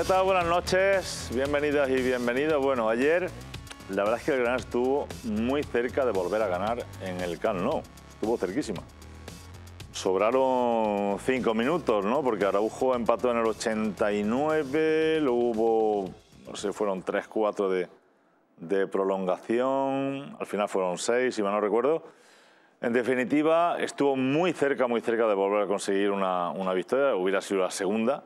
¿Qué tal? Buenas noches, bienvenidas y bienvenidos. Bueno, ayer la verdad es que el Granada estuvo muy cerca de volver a ganar en el Camp Nou, estuvo cerquísima. Sobraron cinco minutos, ¿no? Porque Araujo empató en el 89, luego hubo, no sé, fueron 3-4 de, de prolongación, al final fueron seis, si mal no recuerdo. En definitiva, estuvo muy cerca, muy cerca de volver a conseguir una, una victoria, hubiera sido la segunda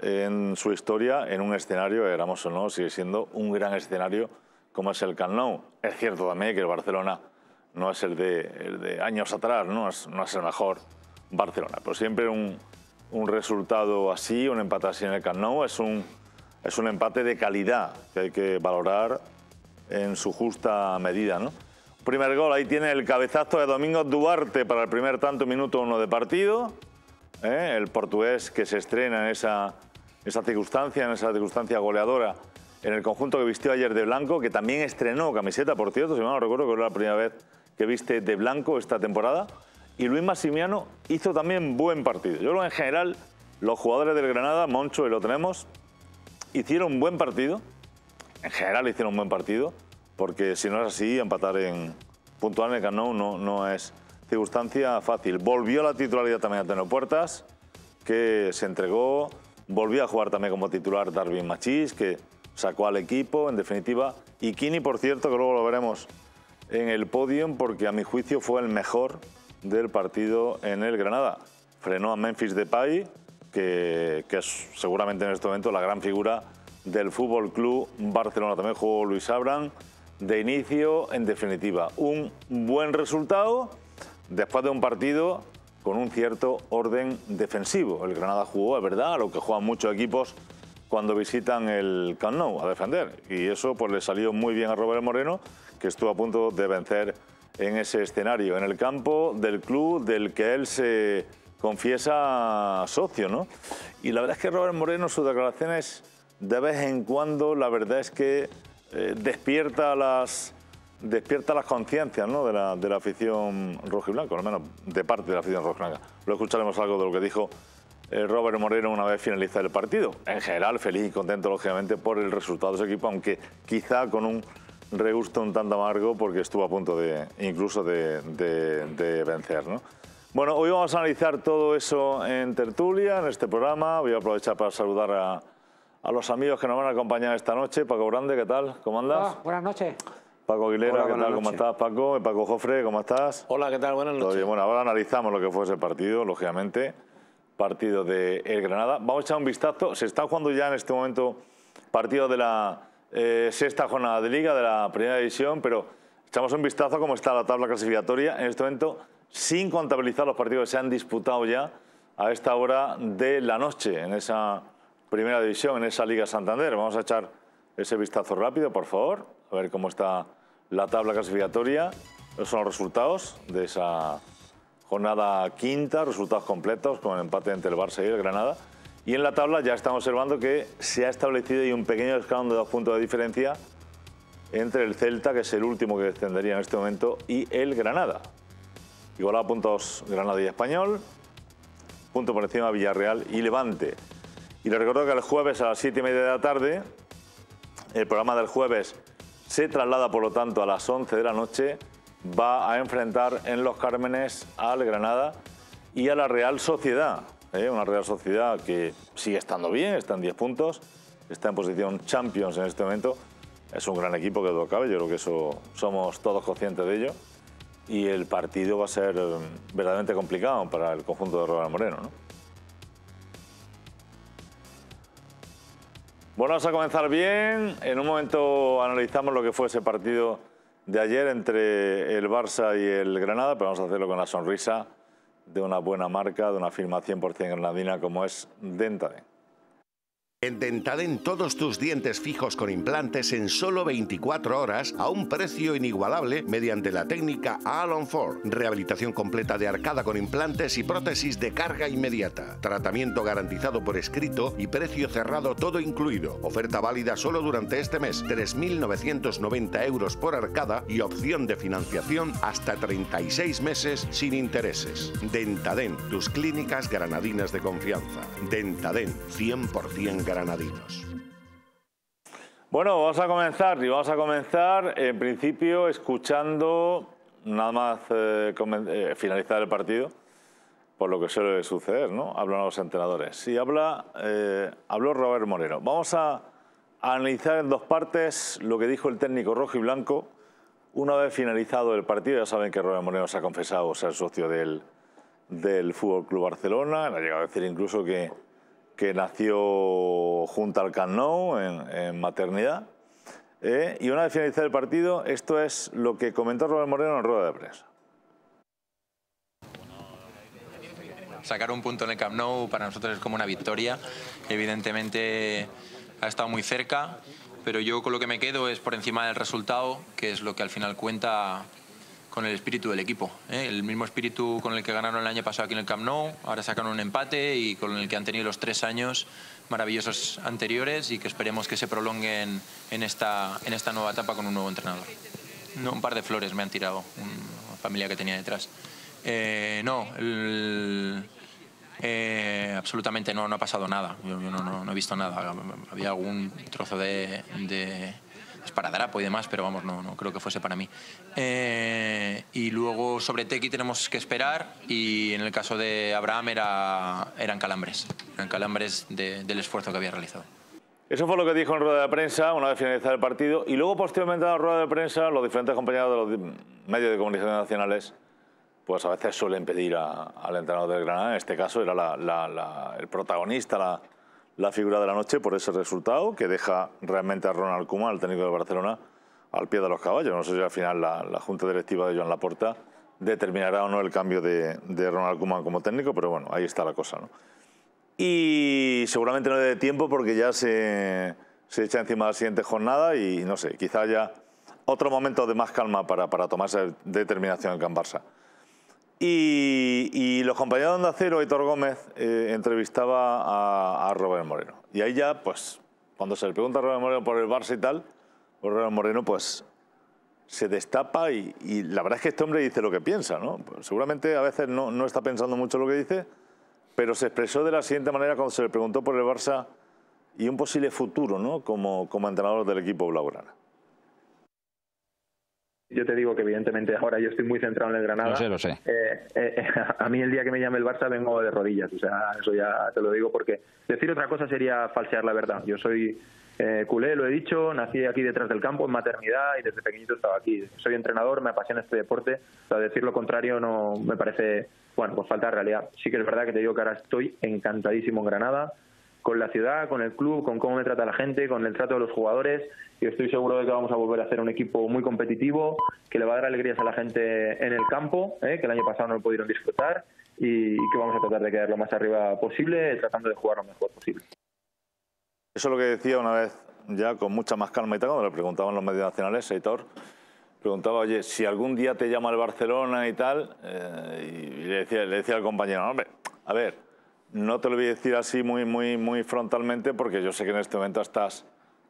en su historia en un escenario, éramos o no, sigue siendo un gran escenario como es el Camp Nou. Es cierto también que el Barcelona no es el de, el de años atrás, ¿no? Es, no es el mejor Barcelona, pero siempre un, un resultado así, un empate así en el Camp Nou, es un, es un empate de calidad que hay que valorar en su justa medida, ¿no? Primer gol, ahí tiene el cabezazo de Domingo Duarte para el primer tanto minuto uno de partido. ¿eh? El portugués que se estrena en esa, esa circunstancia, en esa circunstancia goleadora, en el conjunto que vistió ayer de blanco, que también estrenó camiseta, por cierto, si mal no recuerdo que era la primera vez que viste de blanco esta temporada. Y Luis Massimiano hizo también buen partido. Yo creo que en general los jugadores del Granada, Moncho y lo tenemos, hicieron buen partido. En general hicieron buen partido porque si no es así, empatar en puntual en el Camp Nou no, no es circunstancia fácil. Volvió la titularidad también a tener Puertas, que se entregó, volvió a jugar también como titular Darwin Machís, que sacó al equipo, en definitiva, y Kini, por cierto, que luego lo veremos en el podium, porque a mi juicio fue el mejor del partido en el Granada. Frenó a Memphis Depay, que, que es seguramente en este momento la gran figura del Fútbol Club Barcelona. También jugó Luis Abran, de inicio, en definitiva. Un buen resultado después de un partido con un cierto orden defensivo. El Granada jugó, es verdad, a lo que juegan muchos equipos cuando visitan el Camp a defender. Y eso pues le salió muy bien a Robert Moreno, que estuvo a punto de vencer en ese escenario, en el campo del club del que él se confiesa socio, ¿no? Y la verdad es que Robert Moreno, sus declaraciones, de vez en cuando, la verdad es que eh, despierta las despierta las conciencias ¿no? de, la, de la afición roja y blanca, al menos de parte de la afición roja y blanca. Luego escucharemos algo de lo que dijo eh, Robert Moreno una vez finalizado el partido. En general, feliz y contento, lógicamente, por el resultado de su equipo, aunque quizá con un regusto un tanto amargo porque estuvo a punto de incluso de, de, de vencer. ¿no? Bueno, hoy vamos a analizar todo eso en tertulia, en este programa. Voy a aprovechar para saludar a a los amigos que nos van a acompañar esta noche. Paco Grande, ¿qué tal? ¿Cómo andas? Hola, buenas noches. Paco Aguilera, ¿qué tal? ¿Cómo estás, Paco? Paco Jofre, ¿cómo estás? Hola, ¿qué tal? Buenas noches. Bueno, ahora analizamos lo que fue ese partido, lógicamente. Partido de El Granada. Vamos a echar un vistazo. Se está jugando ya en este momento partido de la eh, sexta jornada de Liga, de la primera división, pero echamos un vistazo a cómo está la tabla clasificatoria en este momento, sin contabilizar los partidos que se han disputado ya a esta hora de la noche, en esa Primera División en esa Liga Santander. Vamos a echar ese vistazo rápido, por favor, a ver cómo está la tabla clasificatoria. Esos son los resultados de esa jornada quinta, resultados completos con el empate entre el Barça y el Granada. Y en la tabla ya estamos observando que se ha establecido y un pequeño escalón de dos puntos de diferencia entre el Celta, que es el último que descendería en este momento, y el Granada. Igual a puntos Granada y Español, punto por encima Villarreal y Levante. Y les recuerdo que el jueves a las 7 y media de la tarde, el programa del jueves se traslada, por lo tanto, a las 11 de la noche. Va a enfrentar en Los Cármenes al Granada y a la Real Sociedad. ¿eh? Una Real Sociedad que sigue estando bien, está en 10 puntos, está en posición Champions en este momento. Es un gran equipo que lo cabe, yo creo que eso somos todos conscientes de ello. Y el partido va a ser eh, verdaderamente complicado para el conjunto de Robert Moreno. ¿no? Bueno, vamos a comenzar bien. En un momento analizamos lo que fue ese partido de ayer entre el Barça y el Granada, pero vamos a hacerlo con la sonrisa de una buena marca, de una firma 100% granadina como es Dentade. En Dentaden todos tus dientes fijos con implantes en solo 24 horas a un precio inigualable mediante la técnica Alon 4. Rehabilitación completa de arcada con implantes y prótesis de carga inmediata. Tratamiento garantizado por escrito y precio cerrado todo incluido. Oferta válida solo durante este mes. 3.990 euros por arcada y opción de financiación hasta 36 meses sin intereses. Dentaden, tus clínicas granadinas de confianza. Dentaden, 100% granadinos. Bueno, vamos a comenzar y vamos a comenzar en principio escuchando nada más eh, eh, finalizar el partido, por lo que suele suceder, ¿no? Hablan los entrenadores. Sí, habla, eh, habló Robert Moreno. Vamos a, analizar en dos partes lo que dijo el técnico rojo y blanco una vez finalizado el partido. Ya saben que Robert Moreno se ha confesado ser socio del, del Fútbol Club Barcelona. Ha llegado a decir incluso que, que nació junto al Camp en maternidad. ¿eh? y una vez finalizado el partido, esto es lo que comentó Robert Moreno en rueda de prensa. Sacar un punto en el Camp Nou para nosotros es como una victoria. Evidentemente ha estado muy cerca, pero yo con lo que me quedo es por encima del resultado, que es lo que al final cuenta con el espíritu del equipo. ¿eh? El mismo espíritu con el que ganaron el año pasado aquí en el Camp Nou, ahora sacan un empate y con el que han tenido los tres años maravillosos anteriores y que esperemos que se prolonguen en esta, en esta nueva etapa con un nuevo entrenador. No, un par de flores me han tirado, una familia que tenía detrás. Eh, no, eh, absolutamente no, no ha pasado nada. Yo, no, no, he visto nada. Había algún trozo de, de esparadrapo y demás, pero vamos, no, no creo que fuese para mí. Eh, y luego sobre Tequi tenemos que esperar y en el caso de Abraham era, eran calambres, eran calambres del esfuerzo que había realizado. Eso fue lo que dijo en rueda de prensa una vez finalizado el partido y luego posteriormente en la rueda de prensa los diferentes compañeros de los medios de comunicación nacionales pues a veces suelen pedir al entrenador del Granada, en este caso era el protagonista, la, la figura de la noche por ese resultado que deja realmente a Ronald Koeman, el técnico de Barcelona, al pie de los caballos. No sé si al final la, junta directiva de Joan Laporta determinará o no el cambio de, Ronald Koeman como técnico, pero bueno, ahí está la cosa. ¿no? Y seguramente no dé tiempo porque ya se, se echa encima la siguiente jornada y no sé, quizá haya otro momento de más calma para, para tomar esa determinación en Can Barça. Y, los compañeros de Onda Cero, Héctor Gómez, eh, entrevistaba a, Robert Moreno. Y ahí ya, pues, cuando se le pregunta a Robert Moreno por el Barça y tal, pues Robert Moreno, pues, se destapa y, la verdad es que este hombre dice lo que piensa, ¿no? Pues, seguramente a veces no, no está pensando mucho lo que dice, pero se expresó de la siguiente manera cuando se le preguntó por el Barça y un posible futuro, ¿no? Como, como entrenador del equipo blaugrana. Yo te digo que evidentemente ahora yo estoy muy centrado en el Granada. Lo sé, lo sé. Eh, eh, a mí el día que me llame el Barça vengo de rodillas, o sea, eso ya te lo digo porque decir otra cosa sería falsear la verdad. Yo soy eh, culé, lo he dicho, nací aquí detrás del campo en maternidad y desde pequeñito estaba aquí. Soy entrenador, me apasiona este deporte. O sea, decir lo contrario no me parece, bueno, pues falta de realidad. Sí que es verdad que te digo que ahora estoy encantadísimo en Granada con la ciudad, con el club, con cómo me trata la gente, con el trato de los jugadores y estoy seguro de que vamos a volver a hacer un equipo muy competitivo, que le va a dar alegrías a la gente en el campo, ¿eh? que el año pasado no lo pudieron disfrutar y, que vamos a tratar de quedar lo más arriba posible, tratando de jugar lo mejor posible. Eso es lo que decía una vez ya con mucha más calma y tal, cuando le preguntaban los medios nacionales, Heitor, preguntaba, oye, si algún día te llama el Barcelona y tal, eh, y le decía, le decía al compañero, hombre, a ver, no te lo voy a decir así muy, muy, muy frontalmente porque yo sé que en este momento estás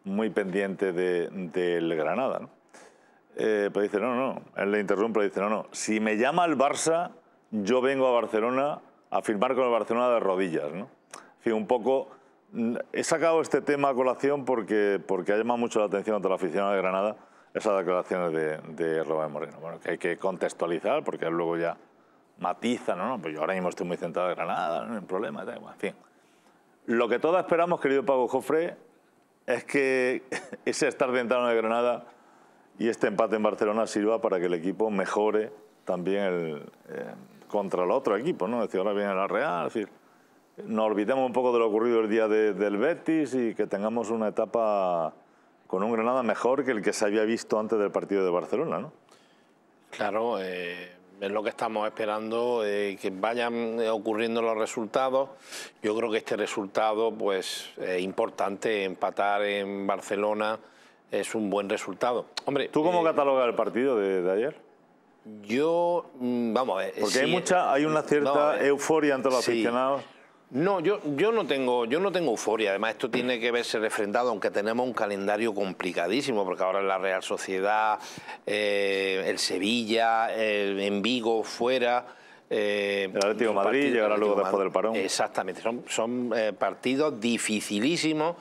muy pendiente del de, Granada. ¿no? Eh, pero dice, no, no, él le interrumpe, dice, no, no, si me llama el Barça, yo vengo a Barcelona a firmar con el Barcelona de rodillas. ¿no? En fin, un poco, he sacado este tema a colación porque, porque ha llamado mucho la atención ante la afición de Granada esas declaraciones de, de Robert Moreno. Bueno, que hay que contextualizar porque luego ya matiza, ¿no? no pues yo ahora mismo estoy muy centrado en Granada, no hay problema, en fin. Lo que todos esperamos, querido Pablo Jofre, es que ese estar centrado en Granada y este empate en Barcelona sirva para que el equipo mejore también el, eh, contra el otro equipo, ¿no? Es decir, ahora viene la Real, es decir, nos olvidemos un poco de lo ocurrido el día del Betis y que tengamos una etapa con un Granada mejor que el que se había visto antes del partido de Barcelona, ¿no? Claro, eh, es lo que estamos esperando, eh, que vayan ocurriendo los resultados. Yo creo que este resultado, pues, es importante, empatar en Barcelona es un buen resultado. Hombre, ¿tú cómo eh, catalogas el partido de, ayer? Yo, mm, vamos a ver. Porque hay mucha, hay una cierta euforia entre los aficionados. No, yo, yo, no tengo, yo no tengo euforia. Además, esto tiene que verse refrendado, aunque tenemos un calendario complicadísimo, porque ahora la Real Sociedad, eh, el Sevilla, el, en Vigo, fuera. Eh, el Atlético de Madrid llegará luego después del parón. Exactamente, son, son eh, partidos dificilísimos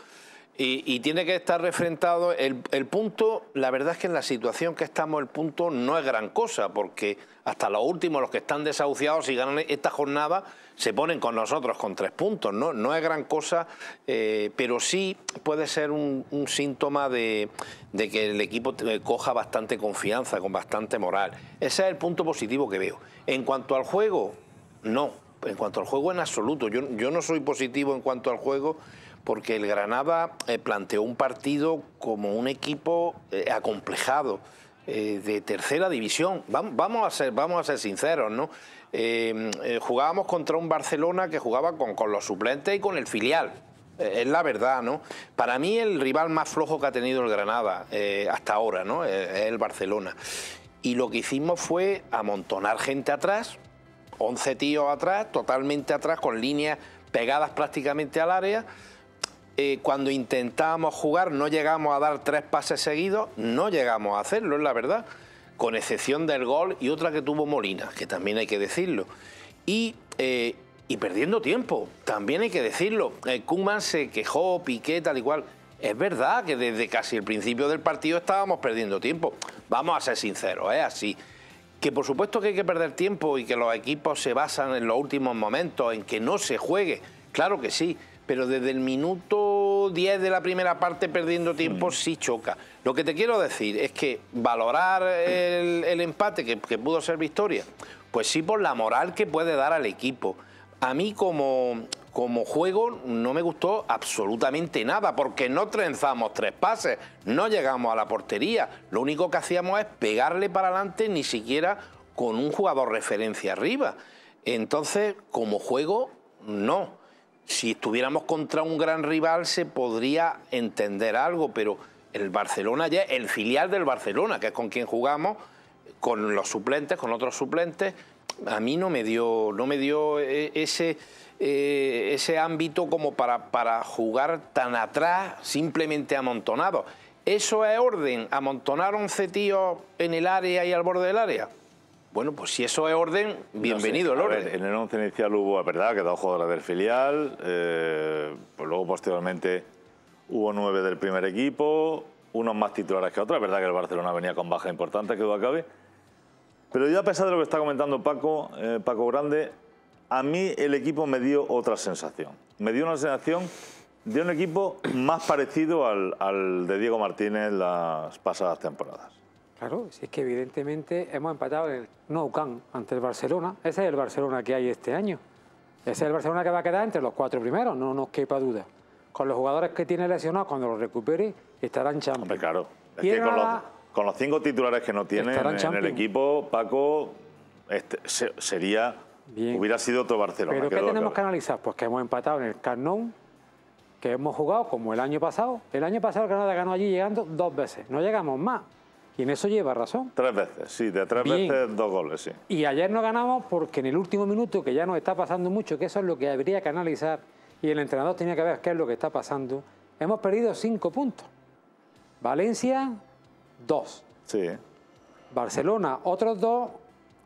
y, tiene que estar refrentado. El, punto, la verdad es que en la situación que estamos, el punto no es gran cosa, porque hasta los últimos, los que están desahuciados y ganan esta jornada, se ponen con nosotros con tres puntos. No, no es gran cosa, eh, pero sí puede ser un, síntoma de, de, que el equipo coja bastante confianza, con bastante moral. Ese es el punto positivo que veo. En cuanto al juego, no. En cuanto al juego en absoluto. Yo, yo no soy positivo en cuanto al juego porque el Granada eh, planteó un partido como un equipo eh, acomplejado, eh, de tercera división. Vamos, a ser, vamos a ser sinceros, ¿no? Jugábamos contra un Barcelona que jugaba con, los suplentes y con el filial. es la verdad, ¿no? Para mí el rival más flojo que ha tenido el Granada hasta ahora, ¿no? es el Barcelona. Y lo que hicimos fue amontonar gente atrás, 11 tíos atrás, totalmente atrás, con líneas pegadas prácticamente al área eh, cuando intentamos jugar no llegamos a dar tres pases seguidos, no llegamos a hacerlo, es la verdad, con excepción del gol y otra que tuvo Molina, que también hay que decirlo. Y, eh, perdiendo tiempo, también hay que decirlo. Eh, Kuman se quejó, Piqué, tal y cual. Es verdad que desde casi el principio del partido estábamos perdiendo tiempo. Vamos a ser sinceros, es así. Que por supuesto que hay que perder tiempo y que los equipos se basan en los últimos momentos, en que no se juegue. Claro que sí pero desde el minuto 10 de la primera parte perdiendo tiempo sí choca. Lo que te quiero decir es que valorar el, empate, que, pudo ser victoria, pues sí por la moral que puede dar al equipo. A mí como, como juego no me gustó absolutamente nada, porque no trenzamos tres pases, no llegamos a la portería, lo único que hacíamos es pegarle para adelante, ni siquiera con un jugador referencia arriba. Entonces, como juego, no si estuviéramos contra un gran rival se podría entender algo, pero el Barcelona ya, el filial del Barcelona, que es con quien jugamos, con los suplentes, con otros suplentes, a mí no me dio, no me dio eh, ese, eh, ese ámbito como para, para jugar tan atrás, simplemente amontonado. ¿Eso es orden? ¿Amontonar 11 tíos en el área y al borde del área? Bueno, pues si eso es orden, bienvenido el orden. en el once inicial hubo, es verdad, que dos jugadores del filial, eh, pues luego posteriormente hubo nueve del primer equipo, unos más titulares que otros. Es verdad que el Barcelona venía con baja importante, que duda cabe. Pero yo, a pesar de lo que está comentando Paco, eh, Paco Grande, a mí el equipo me dio otra sensación. Me dio una sensación de un equipo más parecido al, al de Diego Martínez las pasadas temporadas. Claro, si es que evidentemente hemos empatado en el Nou Camp ante el Barcelona. Ese es el Barcelona que hay este año. Ese es el Barcelona que va a quedar entre los cuatro primeros, no nos quepa duda. Con los jugadores que tiene lesionados, cuando los recupere, estarán Champions. Hombre, claro. Es que con, los, cinco titulares que no tiene en, el equipo, Paco, este, sería, hubiera sido otro Barcelona. ¿Pero qué tenemos que analizar? Pues que hemos empatado en el Camp que hemos jugado como el año pasado. El año pasado el Granada ganó allí llegando dos veces. No llegamos más. Y en eso lleva razón. Tres veces, sí, de tres veces dos goles, sí. Y ayer no ganamos porque en el último minuto, que ya nos está pasando mucho, que eso es lo que habría que analizar, y el entrenador tenía que ver qué es lo que está pasando, hemos perdido cinco puntos. Valencia, dos. Sí. Barcelona, otros dos.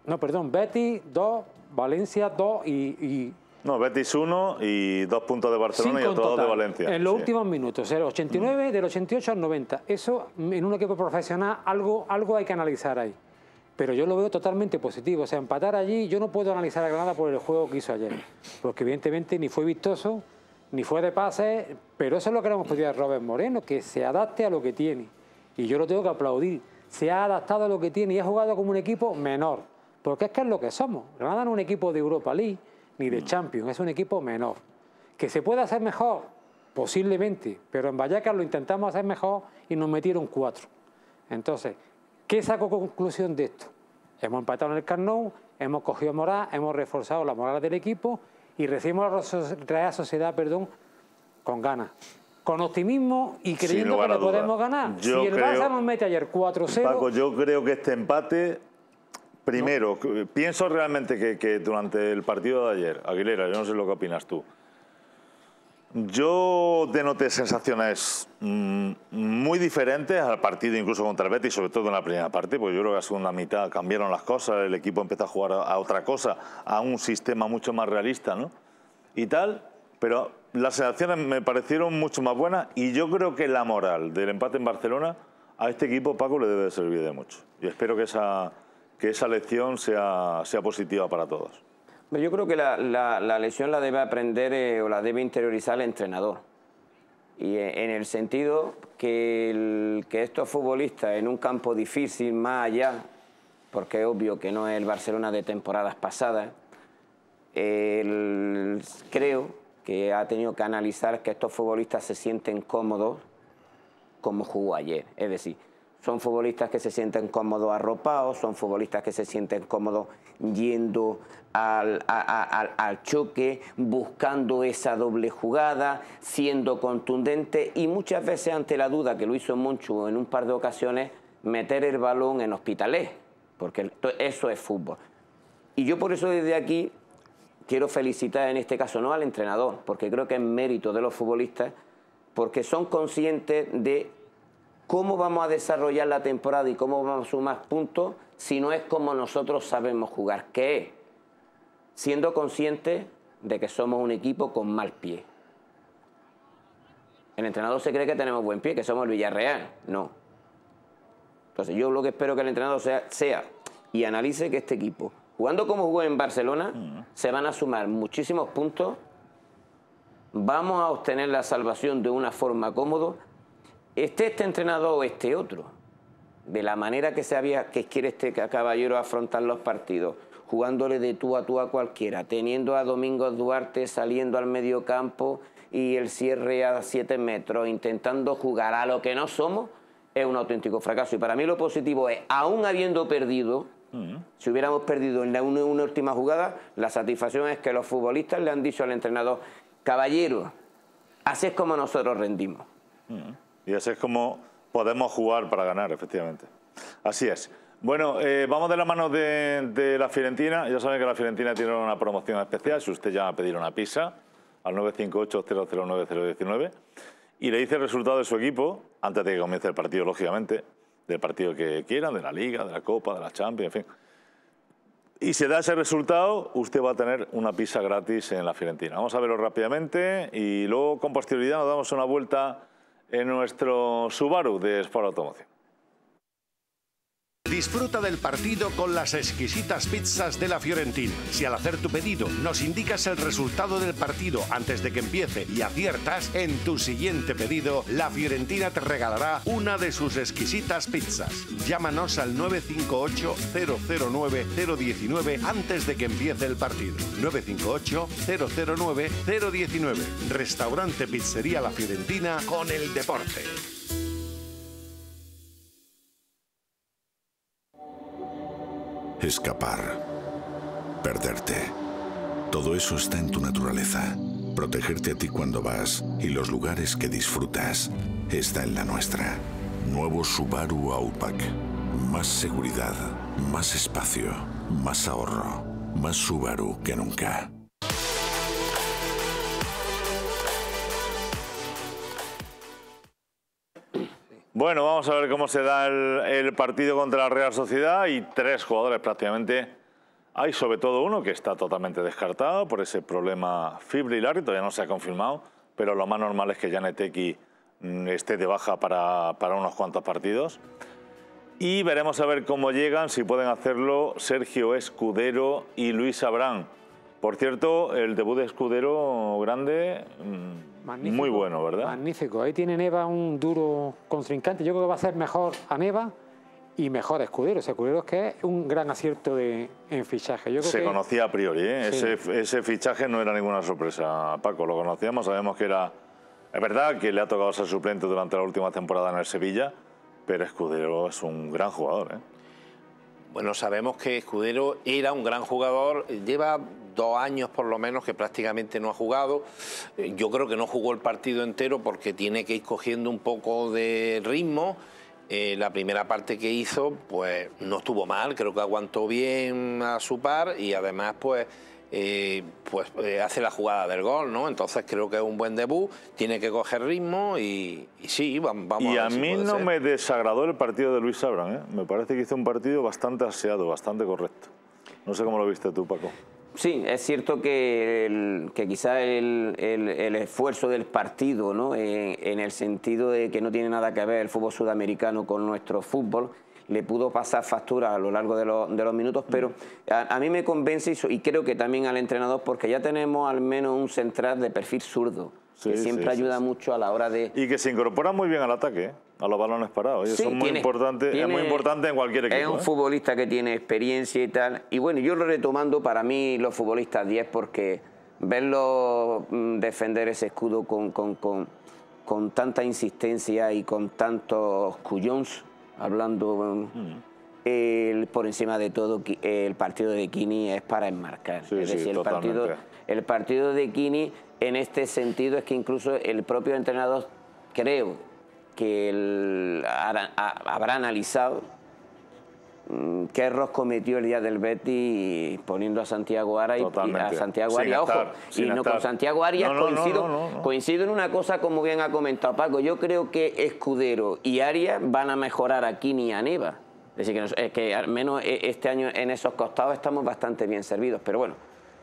No, perdón, Betty, dos. Valencia, dos. y no, Betis 1 y dos puntos de Barcelona y otro dos de Valencia. En los últimos minutos, el 89, del 88 al 90. Eso, en un equipo profesional, algo, algo hay que analizar ahí. Pero yo lo veo totalmente positivo. O sea, empatar allí, yo no puedo analizar a Granada por el juego que hizo ayer. Porque evidentemente ni fue vistoso, ni fue de pase, pero eso es lo que le hemos pedido a Robert Moreno, que se adapte a lo que tiene. Y yo lo tengo que aplaudir. Se ha adaptado a lo que tiene y ha jugado como un equipo menor. Porque es que es lo que somos. Granada no es un equipo de Europa League ni de Champions, es un equipo menor. Que se puede hacer mejor, posiblemente, pero en Vallecas lo intentamos hacer mejor y nos metieron cuatro. Entonces, ¿qué saco conclusión de esto? Hemos empatado en el Carnot, hemos cogido moral, hemos reforzado la moral del equipo y recibimos la Real Sociedad perdón, con ganas. Con optimismo y creyendo que le podemos ganar. si el Barça nos mete ayer 4-0... Paco, yo creo que este empate Primero, pienso realmente que, durante el partido de ayer, Aguilera, yo no sé lo que opinas tú, Yo denoté sensaciones mm, muy diferentes al partido, incluso contra el Betis, sobre todo en la primera parte, porque yo creo que a segunda mitad cambiaron las cosas, el equipo empezó a jugar a, otra cosa, a un sistema mucho más realista, ¿no? Y tal, pero las sensaciones me parecieron mucho más buenas y yo creo que la moral del empate en Barcelona a este equipo, Paco, le debe servir de mucho. Y espero que esa, que esa lección sea, sea positiva para todos. Yo creo que la, la, lección la debe aprender eh, o la debe interiorizar el entrenador. Y eh, en el sentido que, que estos futbolistas en un campo difícil, más allá, porque es obvio que no es el Barcelona de temporadas pasadas, creo que ha tenido que analizar que estos futbolistas se sienten cómodos como jugó ayer. Es decir, son futbolistas que se sienten cómodos arropados, son futbolistas que se sienten cómodos yendo al, choque, buscando esa doble jugada, siendo contundente y muchas veces ante la duda, que lo hizo mucho en un par de ocasiones, meter el balón en hospitales, porque eso es fútbol. Y yo por eso desde aquí quiero felicitar en este caso no al entrenador, porque creo que es mérito de los futbolistas, porque son conscientes de cómo vamos a desarrollar la temporada y cómo vamos a sumar puntos si no es como nosotros sabemos jugar, que es siendo conscientes de que somos un equipo con mal pie. El entrenador se cree que tenemos buen pie, que somos el Villarreal. No. Entonces yo lo que espero que el entrenador sea, sea y analice que este equipo, jugando como jugó en Barcelona, mm. se van a sumar muchísimos puntos, vamos a obtener la salvación de una forma cómoda esté este entrenador o este otro, de la manera que, se había, que quiere este caballero afrontar los partidos, jugándole de tú a tú a cualquiera, teniendo a Domingo Duarte saliendo al medio campo y el cierre a 7 metros, intentando jugar a lo que no somos, es un auténtico fracaso. Y para mí lo positivo es, aún habiendo perdido, mm. si hubiéramos perdido en una, última jugada, la satisfacción es que los futbolistas le han dicho al entrenador, caballero, así es como nosotros rendimos. Mm. Y así es como podemos jugar para ganar, efectivamente. Así es. Bueno, eh, vamos de la mano de, la Fiorentina. Ya saben que la Fiorentina tiene una promoción especial. Si usted llama a pedir una pizza al 958-009-019 y le dice el resultado de su equipo, antes de que comience el partido, lógicamente, del partido que quieran, de la Liga, de la Copa, de la Champions, en fin. Y si da ese resultado, usted va a tener una pizza gratis en la Fiorentina. Vamos a verlo rápidamente y luego con posterioridad nos damos una vuelta en nuestro Subaru de Sport Automoción. Disfruta del partido con las exquisitas pizzas de la Fiorentina. Si al hacer tu pedido nos indicas el resultado del partido antes de que empiece y aciertas, en tu siguiente pedido, la Fiorentina te regalará una de sus exquisitas pizzas. Llámanos al 958-009-019 antes de que empiece el partido. 958-009-019. Restaurante Pizzería La Fiorentina con el deporte. Escapar. Perderte. Todo eso está en tu naturaleza. Protegerte a ti cuando vas y los lugares que disfrutas está en la nuestra. Nuevo Subaru Outback. Más seguridad, más espacio, más ahorro, más Subaru que nunca. Bueno, vamos a ver cómo se da el, partido contra la Real Sociedad y tres jugadores prácticamente. Hay sobre todo uno que está totalmente descartado por ese problema fibrilar y todavía no se ha confirmado, pero lo más normal es que Janeteki mm, esté de baja para, para unos cuantos partidos. Y veremos a ver cómo llegan, si pueden hacerlo Sergio Escudero y Luis Abrán. Por cierto, el debut de Escudero grande mm, muy bueno, ¿verdad? Magnífico. Ahí tiene Neva un duro contrincante. Yo creo que va a ser mejor a Neva y mejor a Escudero. Escudero es que es un gran acierto de, en fichaje. Se conocía a priori, ¿eh? ese, fichaje no era ninguna sorpresa, Paco. Lo conocíamos, sabemos que era... Es verdad que le ha tocado ser suplente durante la última temporada en el Sevilla, pero Escudero es un gran jugador. ¿eh? Bueno, sabemos que Escudero era un gran jugador, lleva dos años por lo menos que prácticamente no ha jugado. Yo creo que no jugó el partido entero porque tiene que ir cogiendo un poco de ritmo. Eh, la primera parte que hizo, pues no estuvo mal, creo que aguantó bien a su par y además, pues eh, pues eh, hace la jugada del gol, ¿no? Entonces creo que es un buen debut, tiene que coger ritmo y, sí, vamos y a ver. Y a mí no me desagradó el partido de Luis Abraham, ¿eh? me parece que hizo un partido bastante aseado, bastante correcto. No sé cómo lo viste tú, Paco. Sí, es cierto que, que quizá el, esfuerzo del partido, ¿no? en el sentido de que no tiene nada que ver el fútbol sudamericano con nuestro fútbol, le pudo pasar factura a lo largo de, los minutos, pero a, mí me convence y, creo que también al entrenador porque ya tenemos al menos un central de perfil zurdo, que siempre ayuda mucho a la hora de... Y que se incorpora muy bien al ataque, ¿eh? a los balones parados. Eso es muy, importante, es muy importante en cualquier equipo. Es un ¿eh? futbolista que tiene experiencia y tal. Y bueno, yo lo retomando para mí los futbolistas 10 porque verlo mm, defender ese escudo con, con, con, con tanta insistencia y con tantos cuyons hablando mm. por encima de todo, el partido de Kini es para enmarcar. es decir, el partido, el partido de Kini en este sentido es que incluso el propio entrenador creo que él habrá analizado qué error cometió el día del Betty poniendo a Santiago Ara y, a Santiago Arias, ojo, y no con Santiago Arias coincido, coincido en una cosa como bien ha comentado Paco, yo creo que Escudero y Arias van a mejorar a Kini y a Neva. Es decir, que, que al menos e, este año en esos costados estamos bastante bien servidos, pero bueno,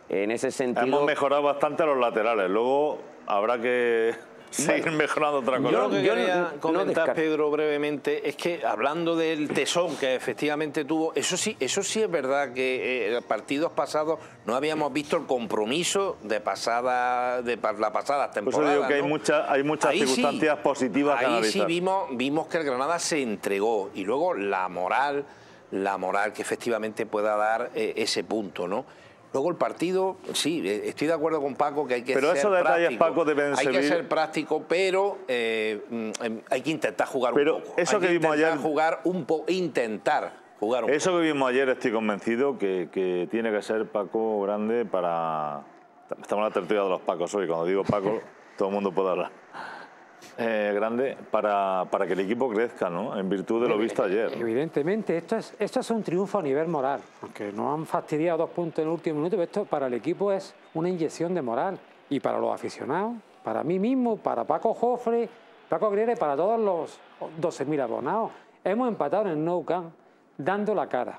en ese sentido... Hemos mejorado bastante los laterales, luego habrá que seguir mejorando otra cosa. Yo lo que quería comentar, Pedro, brevemente, es que hablando del tesón que efectivamente tuvo, eso sí, eso sí es verdad que en eh, partidos pasados no habíamos visto el compromiso de pasada de la pasada temporada. Por eso digo que hay, muchas hay muchas circunstancias positivas Ahí sí vimos, vimos que el Granada se entregó y luego la moral, la moral que efectivamente pueda dar eh, ese punto, ¿no? Luego el partido, sí, eh, estoy de acuerdo con Paco que hay que pero ser esos detalles, Paco, deben Hay que ser práctico, pero eh, mm, em, hay que intentar jugar pero un poco. Eso que, vimos ayer, jugar un poco, intentar jugar un Eso que vimos ayer estoy convencido que, que tiene que ser Paco grande para... Estamos en la tertulia de los Pacos hoy, cuando digo Paco, todo el mundo puede hablar. Eh, grande para, para, que el equipo crezca, ¿no? En virtud de lo visto ayer. Evidentemente, esto es, esto es un triunfo a nivel moral, aunque no han fastidiado dos puntos en el último minuto, pero esto para el equipo es una inyección de moral. Y para los aficionados, para mí mismo, para Paco Jofre, Paco Griere, para todos los 12.000 abonados. Hemos empatado en el Nou Camp dando la cara.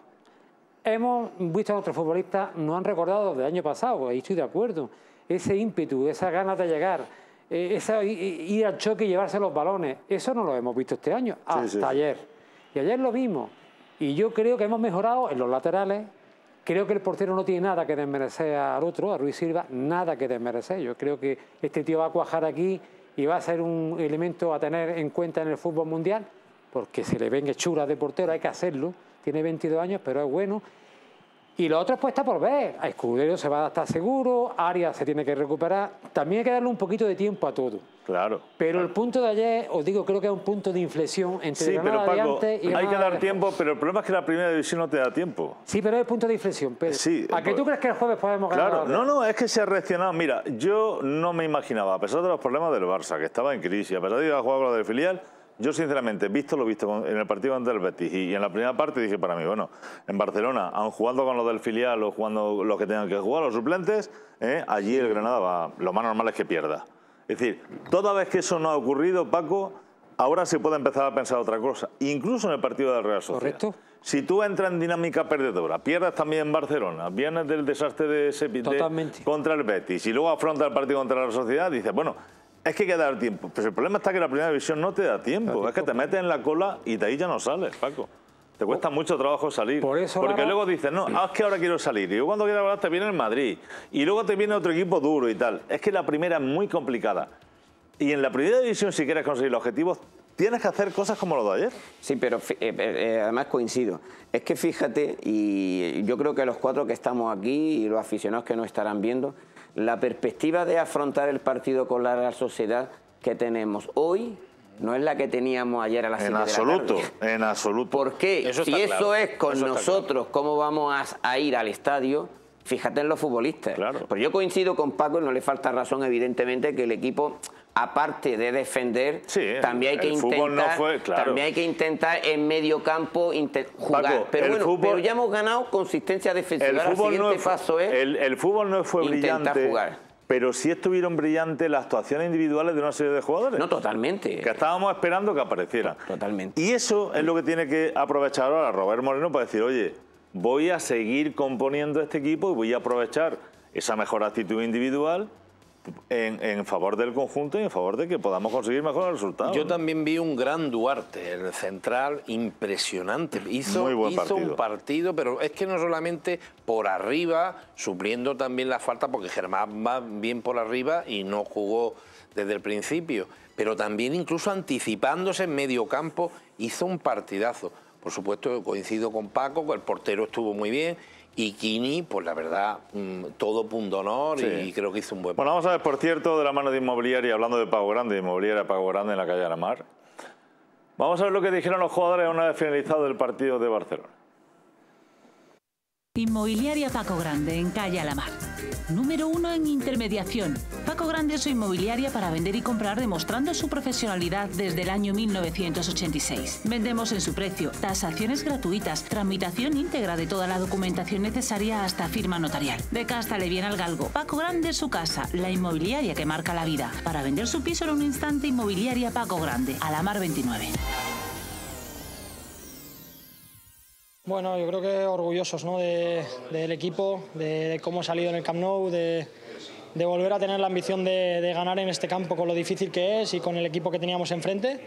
Hemos visto a nuestros futbolistas, nos han recordado del año pasado, ahí estoy de acuerdo, ese ímpetu, esa ganas de llegar eh, esa, ir al choque y llevarse los balones. Eso no lo hemos visto este año, hasta ayer. Y ayer lo vimos. Y yo creo que hemos mejorado en los laterales. Creo que el portero no tiene nada que desmerecer al otro, a Ruiz Silva, nada que desmerecer. Yo creo que este tío va a cuajar aquí y va a ser un elemento a tener en cuenta en el fútbol mundial, porque se le ven hechuras de portero, hay que hacerlo. Tiene 22 años, pero es bueno. Y lo otro pues está por ver. A Escudero se va a estar seguro, Arias se tiene que recuperar. También hay que darle un poquito de tiempo a todo. Claro. Pero el punto de ayer, os digo, creo que es un punto de inflexión entre sí, pero Paco, y hay que dar tiempo, pero el problema es que la primera división no te da tiempo. Sí, pero es el punto de inflexión. Pero sí, ¿A qué tú crees que el jueves podemos ganar? Claro, no, no, es que se ha reaccionado. Mira, yo no me imaginaba, a pesar de los problemas del Barça, que estaba en crisis, a pesar de que iba a jugar con la del filial, yo, sinceramente, visto lo visto en el partido ante el Betis y en la primera parte, dije para mí, bueno, en Barcelona, aun jugando con los del filial o jugando los que tengan que jugar, los suplentes, ¿eh? allí el Granada va, lo más normal es que pierda. Es decir, toda vez que eso no ha ocurrido, Paco, ahora se puede empezar a pensar otra cosa, incluso en el partido del Real Sociedad. Correcto. Si tú entras en dinámica perdedora, pierdes también en Barcelona, vienes del desastre de ese contra el Betis y luego afronta el partido contra la Sociedad, dices, bueno, es que hay que dar tiempo. Pero el problema está que la primera división no te da tiempo. es que te metes en la cola y de ahí ya no sales, Paco. Te cuesta mucho trabajo salir. Por eso porque luego dices, no, ah, es que ahora quiero salir. Y cuando quieras hablar te viene el Madrid. Y luego te viene otro equipo duro y tal. Es que la primera es muy complicada. Y en la primera división, si quieres conseguir los objetivos, tienes que hacer cosas como lo de ayer. Sí, pero eh, eh, eh, además coincido. Es que fíjate, y yo creo que los cuatro que estamos aquí y los aficionados que nos estarán viendo, la perspectiva de afrontar el partido con la Real Sociedad que tenemos hoy no es la que teníamos ayer a las 7 de absoluto, la tarde. En absoluto. ¿Por qué? si eso es con nosotros, cómo vamos a, ir al estadio, fíjate en los futbolistas. Claro. Pero yo coincido con Paco, y no le falta razón, evidentemente, que el equipo aparte de defender, Sí, también hay que no intentar, fue- claro. también hay que intentar en medio campo jugar. Paco, pero bueno, fútbol- pero ya hemos ganado consistencia defensiva. El fútbol, no siguiente fue, paso es el, el fútbol no fue brillante, jugar. pero sí estuvieron brillantes las actuaciones individuales de una serie de jugadores. No, totalmente. que estábamos esperando que aparecieran. Totalmente. Y eso es lo que tiene que aprovechar ahora Robert Moreno para decir, oye, voy a seguir componiendo este equipo y voy a aprovechar esa mejor actitud individual en, en favor del conjunto y en favor de que podamos conseguir mejores resultados. Yo también vi un gran Duarte, el central impresionante. Hizo, Muy buen hizo partido. un partido, pero es que no solamente por arriba, supliendo también la falta, porque Germán va bien por arriba y no jugó desde el principio, pero también incluso anticipándose en medio campo, hizo un partidazo. Por supuesto, coincido con Paco, que el portero estuvo muy bien. Y Kini, pues la verdad, mm, todo punto honor Sí. y creo que hizo un buen Bueno, vamos a ver, por cierto, de la mano de Inmobiliaria, hablando de Pago Grande, Inmobiliaria Pago Grande en la calle Aramar. Vamos a ver lo que dijeron los jugadores una vez finalizado el partido de Barcelona. Inmobiliaria Paco Grande en Calle Alamar. Número uno en intermediación. Grande su inmobiliaria para vender y comprar demostrando su profesionalidad desde el año 1986. Vendemos en su precio, tasaciones gratuitas, tramitación íntegra de toda la documentación necesaria hasta firma notarial. De Casta le viene al galgo. Paco Grande su casa, la inmobiliaria que marca la vida. Para vender su piso en un instante, Inmobiliaria Paco Grande, Alamar 29. Bueno, yo creo que orgullosos ¿no? de- del equipo, de, de cómo ha salido en el Camp Nou, de, de volver a tener la ambición de, de ganar en este campo con lo difícil que es y con el equipo que teníamos enfrente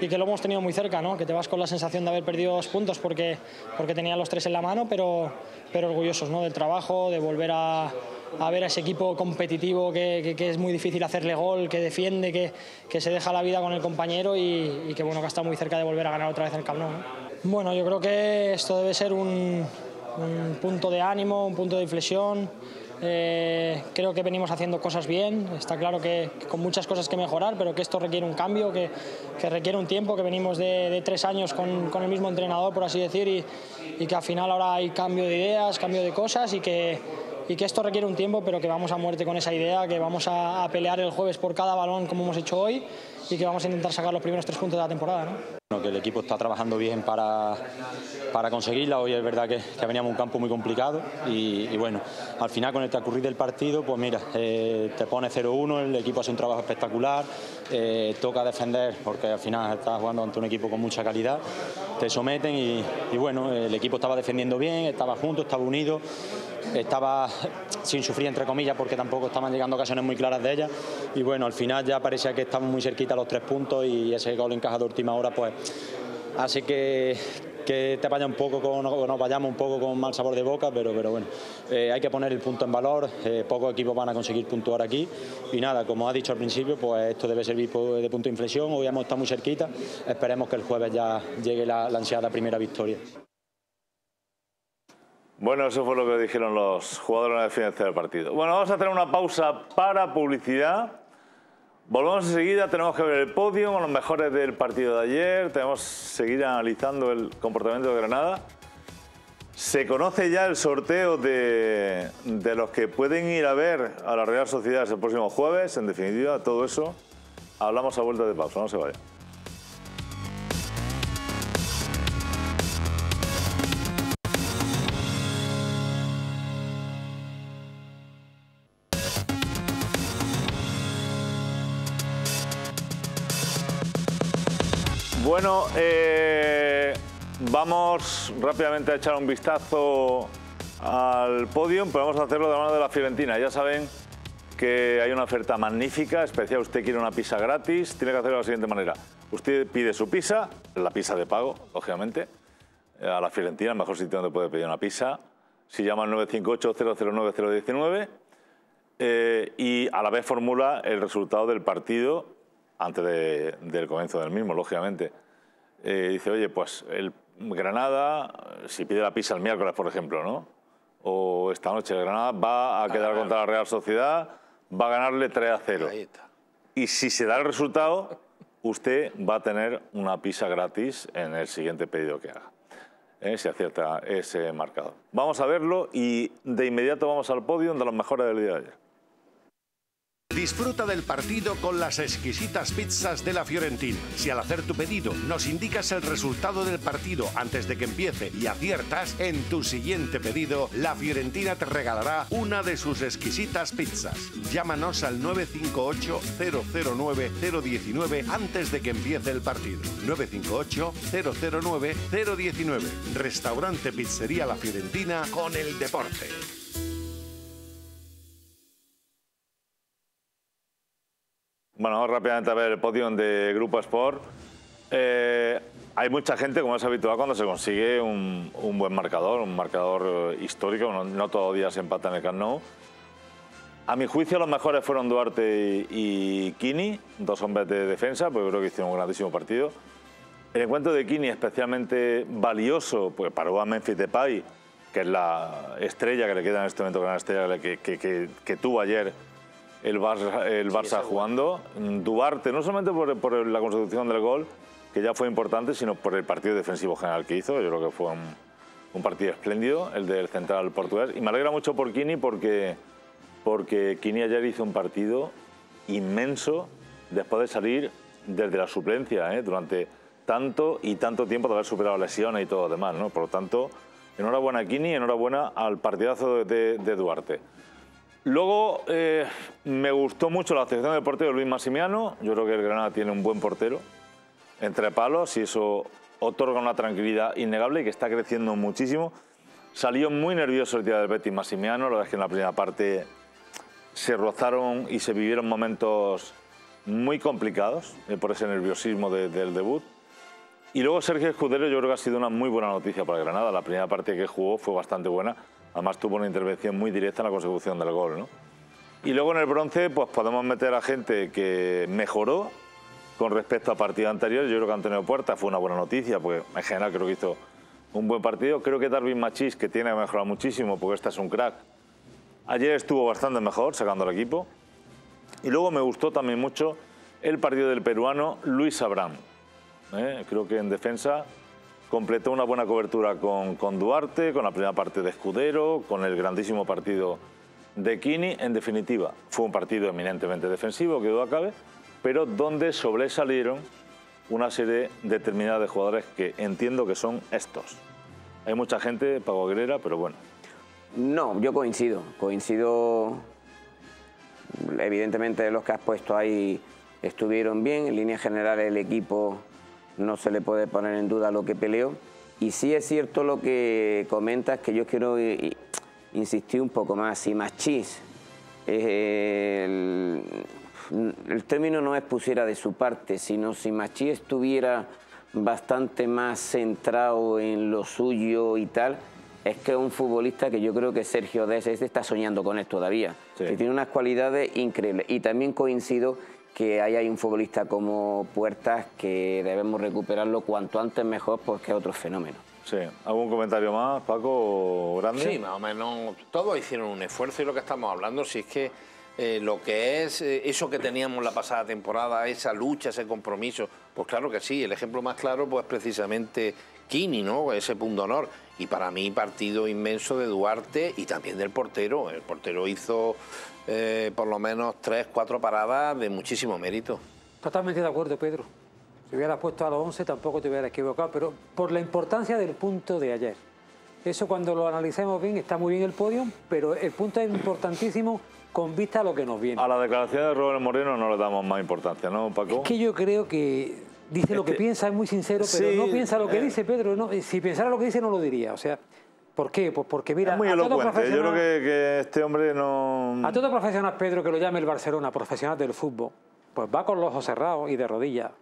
y que lo hemos tenido muy cerca, ¿no? que te vas con la sensación de haber perdido dos puntos porque, porque tenía los tres en la mano, pero, pero orgullosos ¿no? del trabajo, de volver a, a ver a ese equipo competitivo que, que- que es muy difícil hacerle gol, que defiende, que, que se deja la vida con el compañero y, y que bueno que está muy cerca de volver a ganar otra vez el Camp Nou. ¿no? Bueno, yo creo que esto debe ser un, un punto de ánimo, un punto de inflexión. Eh, creo que venimos haciendo cosas bien, está claro que, que con muchas cosas que mejorar, pero que esto requiere un cambio, que, que requiere un tiempo, que venimos de, de tres años con, con el mismo entrenador, por así decir, y, y que al final ahora hay cambio de ideas, cambio de cosas y que, y que esto requiere un tiempo, pero que vamos a muerte con esa idea, que vamos a, pelear el jueves por cada balón como hemos hecho hoy y que vamos a intentar sacar los primeros tres puntos de la temporada. ¿no? Bueno, que el equipo está trabajando bien para, para conseguirla. Hoy es verdad que, veníamos a un campo muy complicado y, y bueno, al final con el transcurrir del partido, pues mira, eh, te pone 0-1, el equipo hace un trabajo espectacular, eh, toca defender porque al final estás jugando ante un equipo con mucha calidad, te someten y, y bueno, el equipo estaba defendiendo bien, estaba junto, estaba unido, estaba sin sufrir entre comillas porque tampoco estaban llegando ocasiones muy claras de ellas y bueno, al final ya parecía que estábamos muy cerquita a los tres puntos y ese gol encajado de última hora pues hace que, te vaya un poco con, nos vayamos un poco con mal sabor de boca, pero, pero bueno, eh, hay que poner el punto en valor, eh, pocos equipos van a conseguir puntuar aquí. Y nada, como ha dicho al principio, pues esto debe servir de punto de inflexión, hoy hemos estado muy cerquita, esperemos que el jueves ya llegue la ansiada primera victoria. Bueno, eso fue lo que dijeron los jugadores en la defensa del partido. Bueno, vamos a hacer una pausa para publicidad. Volvemos enseguida, tenemos que ver el podio con los mejores del partido de ayer, tenemos que seguir analizando el comportamiento de Granada. Se conoce ya el sorteo de, de los que pueden ir a ver a la Real Sociedad el próximo jueves, en definitiva, todo eso. Hablamos a vuelta de pausa, no se vaya. Bueno, eh, vamos rápidamente a echar un vistazo al podio, pero vamos a hacerlo de la mano de la Fiorentina. Ya saben que hay una oferta magnífica, especial. Usted quiere una pizza gratis, tiene que hacerlo de la siguiente manera. Usted pide su pizza, la pizza de pago, lógicamente, a la Fiorentina, el mejor sitio donde puede pedir una pizza. Si llama al 958-009-019 eh, y a la vez formula el resultado del partido antes de- del comienzo del mismo, lógicamente. Eh, dice, oye, pues el Granada, si pide la pizza el miércoles, por ejemplo, ¿no? O esta noche el Granada va a quedar contra la Real Sociedad, va a ganarle 3 a 0. Ahí está. Y si se da el resultado, usted va a tener una pizza gratis en el siguiente pedido que haga. ¿eh? Si acierta ese marcador. Vamos a verlo y de inmediato vamos al podio de los mejores del día de ayer. Disfruta del partido con las exquisitas pizzas de la Fiorentina. Si al hacer tu pedido nos indicas el resultado del partido antes de que empiece y aciertas, en tu siguiente pedido, la Fiorentina te regalará una de sus exquisitas pizzas. Llámanos al 958 009 019 antes de que empiece el partido. 958 009 019. Restaurante Pizzería La Fiorentina con el deporte. Bueno, rápidamente a ver el podio de Grupo Sport. Eh, hay mucha gente, como es habitual, cuando se consigue un, un buen marcador, un marcador eh, histórico, no, no todos los días se empata en el Camp Nou. A mi juicio los mejores fueron Duarte y, y Kini, dos hombres de defensa, porque creo que hicieron un grandísimo partido. El encuentro de Kini especialmente valioso pues, para a Memphis Depay, que es la estrella que le queda en este momento, gran estrella que, que, que, que tuvo ayer el Barça, el Barça jugando. Duarte, no solamente por, por, la consecución del gol, que ya fue importante, sino por el partido defensivo general que hizo. Yo creo que fue un, un partido espléndido, el del central portugués. Y me alegra mucho por Kini porque, porque Kini ayer hizo un partido inmenso después de salir desde la suplencia, ¿eh? durante tanto y tanto tiempo de haber superado lesiones y todo lo demás. ¿no? Por lo tanto, enhorabuena a Kini, enhorabuena al partidazo de, de Duarte. Luego eh, me gustó mucho la actuación del portero Luis Massimiano. Yo creo que el Granada tiene un buen portero entre palos y eso otorga una tranquilidad innegable y que está creciendo muchísimo. Salió muy nervioso el día del Betis Massimiano. La verdad es que en la primera parte se rozaron y se vivieron momentos muy complicados eh, por ese nerviosismo de, del debut. Y luego Sergio Escudero yo creo que ha sido una muy buena noticia para Granada. La primera parte que jugó fue bastante buena. Además tuvo una intervención muy directa en la consecución del gol. ¿no? Y luego en el bronce pues podemos meter a gente que mejoró con respecto a partidos anteriores. Yo creo que Antonio Puerta fue una buena noticia, porque en general creo que hizo un buen partido. Creo que Darwin Machís, que tiene que mejorar muchísimo, porque este es un crack. Ayer estuvo bastante mejor sacando al equipo. Y luego me gustó también mucho el partido del peruano Luis Abraham. ¿eh? Creo que en defensa completó una buena cobertura con, Duarte, con la primera parte de Escudero, con el grandísimo partido de Kini. En definitiva, fue un partido eminentemente defensivo, que duda cabe, pero donde sobresalieron una serie determinada de jugadores que entiendo que son estos. Hay mucha gente, Pago Aguilera, pero bueno. No, yo coincido, coincido. Evidentemente los que has puesto ahí estuvieron bien, en línea general el equipo no se le puede poner en duda lo que peleó. Y sí es cierto lo que comentas, que yo quiero insistir un poco más. Si Machís, el, el, término no es pusiera de su parte, sino si Machís estuviera bastante más centrado en lo suyo y tal, es que es un futbolista que yo creo que Sergio Dés está soñando con él todavía. Sí. Que tiene unas cualidades increíbles. Y también coincido que ahí hay un futbolista como Puertas que debemos recuperarlo cuanto antes mejor porque es otro fenómeno. Sí, ¿algún comentario más, Paco, grande? Sí, más o menos. Todos hicieron un esfuerzo y lo que estamos hablando, si es que eh, lo que es eh, eso que teníamos la pasada temporada, esa lucha, ese compromiso, pues claro que sí, el ejemplo más claro pues precisamente Kini, ¿no? Ese punto honor. Y para mí partido inmenso de Duarte y también del portero. El portero hizo eh, por lo menos tres, cuatro paradas de muchísimo mérito. Totalmente de acuerdo, Pedro. Si hubieras puesto a los 11 tampoco te hubieras equivocado, pero por la importancia del punto de ayer. Eso cuando lo analicemos bien está muy bien el podio, pero el punto es importantísimo con vista a lo que nos viene. A la declaración de Robert Moreno no le damos más importancia, ¿no, Paco? Es que yo creo que dice este... lo que piensa, es muy sincero, pero sí, no piensa lo que eh... dice Pedro. No, si pensara lo que dice no lo diría, o sea... ¿Por qué? Pues porque mira, es muy a todo profesional, yo creo que, que, este hombre no... A todo profesional, Pedro, que lo llame el Barcelona, profesional del fútbol, pues va con los ojos cerrados y de rodillas,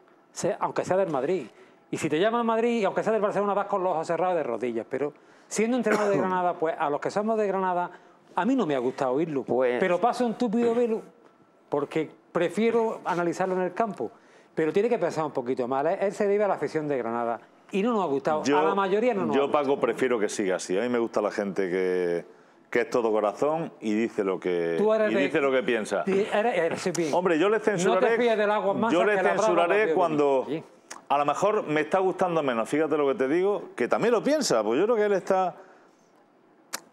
aunque sea del Madrid. Y si te llama el Madrid, aunque sea del Barcelona, vas con los ojos cerrados y de rodillas. Pero siendo entrenador de Granada, pues a los que somos de Granada, a mí no me ha gustado oírlo. Pues... Pero paso un túpido velo, porque prefiero analizarlo en el campo. Pero tiene que pensar un poquito más. Él se debe a la afición de Granada y no nos ha gustado. Yo, a la mayoría no nos Yo, ha gustado. Paco, prefiero que siga así. A mí me gusta la gente que, que es todo corazón y dice lo que, y de, dice lo que piensa. Eres, eres. Hombre, yo le censuraré, no te del agua más yo le censuraré cuando a lo mejor me está gustando menos. Fíjate lo que te digo, que también lo piensa. Pues yo creo que él está...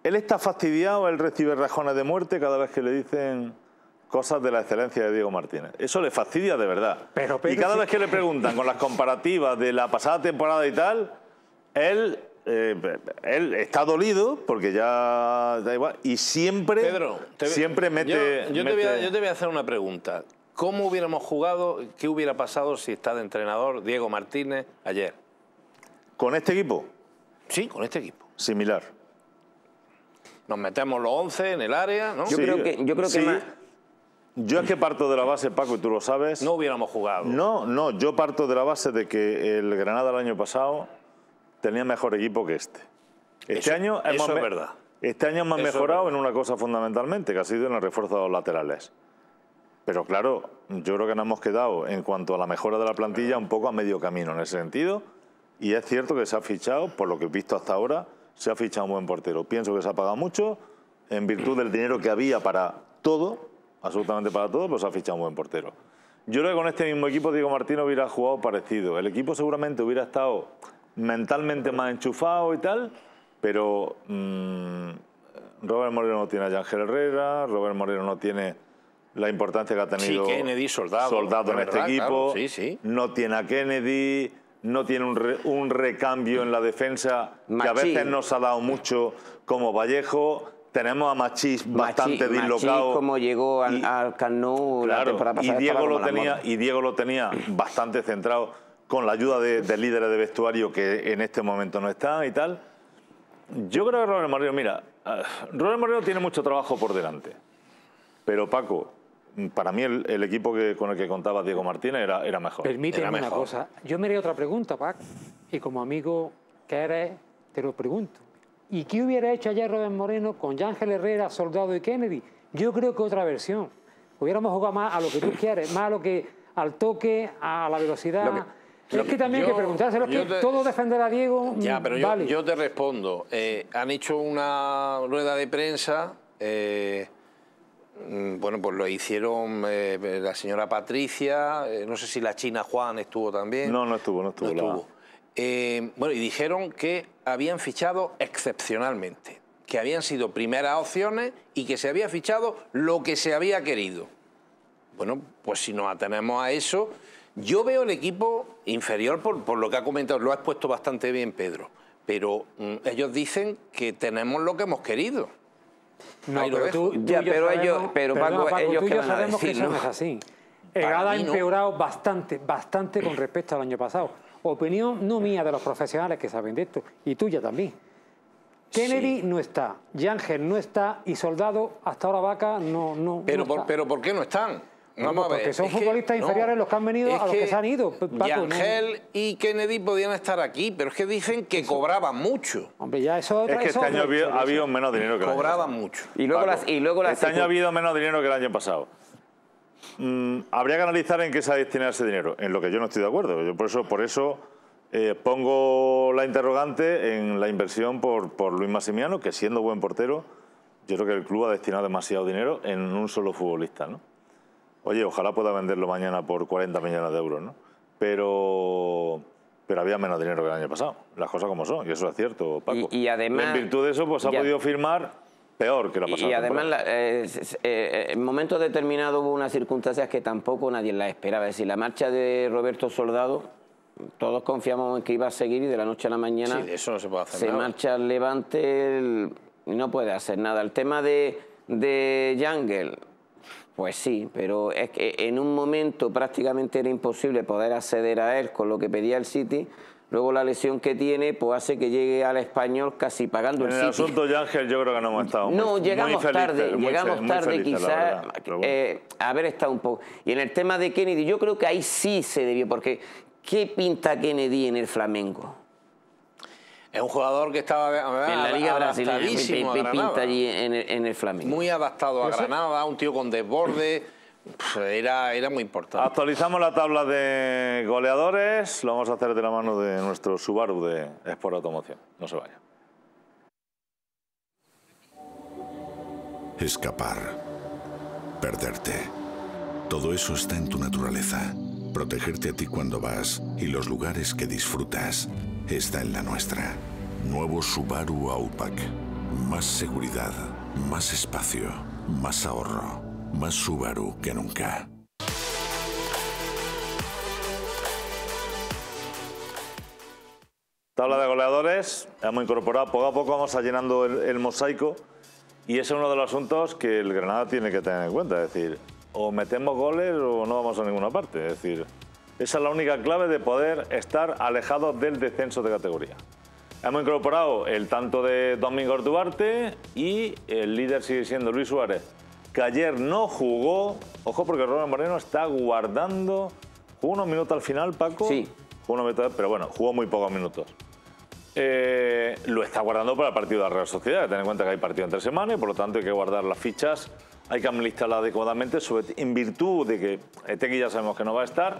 Él está fastidiado, él recibe rajones de muerte cada vez que le dicen cosas de la excelencia de Diego Martínez. Eso le fastidia de verdad. Pero, y cada sí- vez que le preguntan con las comparativas de la pasada temporada y tal, él, eh, él está dolido porque ya da igual y siempre, Pedro, te- siempre mete. Yo, yo te voy a, mete- yo te voy a hacer una pregunta. ¿Cómo hubiéramos jugado, qué hubiera pasado si está de entrenador Diego Martínez ayer? ¿Con este equipo? Sí, con este equipo. Similar. Nos metemos los 11 en el área, ¿no? Yo creo que, yo creo que sí. más- Yo es que parto de la base, Paco, y tú lo sabes. No hubiéramos jugado. No, no, yo parto de la base de que el Granada el año pasado tenía mejor equipo que este. Este Eso- año eso hemos es me- verdad. Este año hemos Eso mejorado en una cosa fundamentalmente, que ha sido en el refuerzo de los laterales. Pero claro, yo creo que nos hemos quedado en cuanto a la mejora de la plantilla un poco a medio camino en ese sentido. Y es cierto que se ha fichado, por lo que he visto hasta ahora, se ha fichado un buen portero. Pienso que se ha pagado mucho en virtud del dinero que había para todo, absolutamente para todo, pues ha fichado un buen portero. Yo creo que con este mismo equipo Diego Martínez hubiera jugado parecido. El equipo seguramente hubiera estado mentalmente más enchufado y tal, pero mm, Robert Moreno no tiene a Ángel Herrera, Robert Moreno no tiene la importancia que ha tenido Sí, Kennedy, Soldado, en es este verdad, equipo, claro, sí, sí. no tiene a Kennedy, no tiene un, re- un recambio en la defensa que a veces nos ha dado mucho como Vallejo. Tenemos a Machís bastante dislocado. como llegó al, Y- al Camp Nou la Claro, temporada y pasada. Diego, estaba lo tenía, y Diego lo tenía bastante centrado con la ayuda de, de líderes de vestuario que en este momento no están y tal. Yo creo que Robert Moreno, mira, ah, Robert Moreno tiene mucho trabajo por delante. Pero Paco, para mí el, el equipo que, con el que contaba Diego Martínez era, era mejor. Permíteme Era una mejor. cosa. Yo me haría otra pregunta, Pac, y como amigo que eres, te lo pregunto. ¿Y qué hubiera hecho ayer Robert Moreno con Ángel Herrera, Soldado y Kennedy? Yo creo que otra versión. Hubiéramos jugado más a lo que tú quieres, más a lo que al toque, a la velocidad. Lo que- lo es que que- también hay que preguntárselo, que te- todo defender a Diego. Ya, mm, pero yo, vale. yo te respondo. Eh, han hecho una rueda de prensa. eh, mm, bueno, pues lo hicieron eh, la señora Patricia. eh, no sé si la China Juan estuvo también. No, no estuvo, no estuvo. No la- estuvo. Eh, bueno, y dijeron que habían fichado excepcionalmente, que habían sido primeras opciones y que se había fichado lo que se había querido. Bueno, pues si nos atenemos a eso, yo veo el equipo inferior por, por lo que ha comentado, lo ha expuesto bastante bien Pedro, pero mm, ellos dicen que tenemos lo que hemos querido. No, Ahí pero tú, tú Ya, pero sabemos- ellos- pero, Paco, ellos tú van a que eso ¿no? es así. El ha no. empeorado bastante, bastante con respecto al año pasado. Opinión no mía de los profesionales que saben de esto, y tuya también. Kennedy no está, Yángel no está y Soldado hasta ahora Vaca no, no, Pero, no por, está. pero ¿por qué no están? A porque son es que- futbolistas no, inferiores los que han venido es a los que se han ido, Paco, ¿no? Yangel y Kennedy podían estar aquí, pero es que dicen que cobraban mucho. Hombre, ya eso Es que este año ha habido, ha habido menos dinero que el año Cobraban pasado. mucho. Y luego Paco, las, y luego las Este año ha habido menos dinero que el año pasado. Mm, habría que analizar en qué se ha destinado ese dinero, en lo que yo no estoy de acuerdo. Yo por eso, por eso eh, pongo la interrogante en la inversión por, por Luis Massimiano, que siendo buen portero, yo creo que el club ha destinado demasiado dinero en un solo futbolista. ¿no? Oye, ojalá pueda venderlo mañana por 40 millones de euros, ¿no? Pero, pero había menos dinero que el año pasado, las cosas como son, y eso es cierto, Paco. Y- y además- En virtud de eso, pues ha podido firmar peor que la pasada Y además, la- eh, eh, en momentos determinados hubo unas circunstancias que tampoco nadie las esperaba. Es decir, la marcha de Roberto Soldado, todos confiamos en que iba a seguir y de la noche a la mañana Sí, de eso no se puede hacer se nada. marcha al Levante el- y no puede hacer nada. El tema de, de Yangel, pues sí, pero es que en un momento prácticamente era imposible poder acceder a él con lo que pedía el City. Luego la lesión que tiene pues hace que llegue al español casi pagando En el el City. asunto de Ángel yo creo que no hemos estado No, muy llegamos felices, tarde, muy llegamos tarde quizás bueno. eh, haber estado un poco. Y en el tema de Kennedy, yo creo que ahí sí se debió, porque ¿qué pinta Kennedy en el Flamengo? Es un jugador que estaba en la Liga Brasileña, ¿qué- adaptadísimo a qué Granada. pinta allí en el, en el Flamengo? Muy adaptado a Granada, un tío con desborde. Pf, Era, era muy importante. Actualizamos la tabla de goleadores. Lo vamos a hacer de la mano de nuestro Subaru de Sport Automoción. No se vaya. Escapar. Perderte. Todo eso está en tu naturaleza. Protegerte a ti cuando vas y los lugares que disfrutas está en la nuestra. Nuevo Subaru Outback. Más seguridad, más espacio, más ahorro. Más Subaru que nunca. Tabla de goleadores, hemos incorporado, poco a poco vamos a llenando el, el mosaico y ese es uno de los asuntos que el Granada tiene que tener en cuenta, es decir, o metemos goles o no vamos a ninguna parte, es decir, esa es la única clave de poder estar alejados del descenso de categoría. Hemos incorporado el tanto de Domingo Duarte y el líder sigue siendo Luis Suárez, que ayer no jugó, ojo porque Robert Moreno está guardando, jugó unos minutos al final, Paco. Sí. Jugó unos minutos, pero bueno, jugó muy pocos minutos. Eh, lo está guardando para el partido de la Real Sociedad. Ten en cuenta que hay partido entre semanas y por lo tanto hay que guardar las fichas, hay que administrarlas adecuadamente, sobre, en virtud de que Etequi ya sabemos que no va a estar.